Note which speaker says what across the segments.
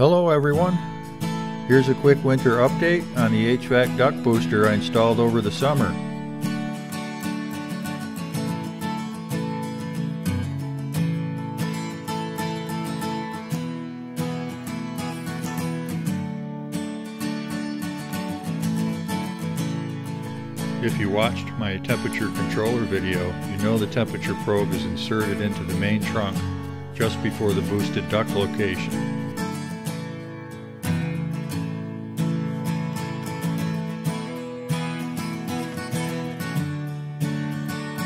Speaker 1: Hello everyone. Here's a quick winter update on the HVAC duct booster I installed over the summer. If you watched my temperature controller video, you know the temperature probe is inserted into the main trunk just before the boosted duct location.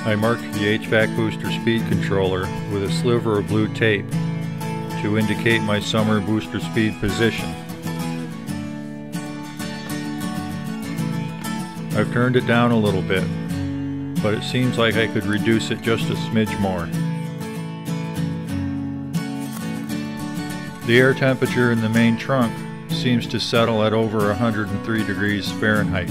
Speaker 1: I marked the HVAC booster speed controller with a sliver of blue tape to indicate my summer booster speed position. I've turned it down a little bit, but it seems like I could reduce it just a smidge more. The air temperature in the main trunk seems to settle at over 103 degrees Fahrenheit.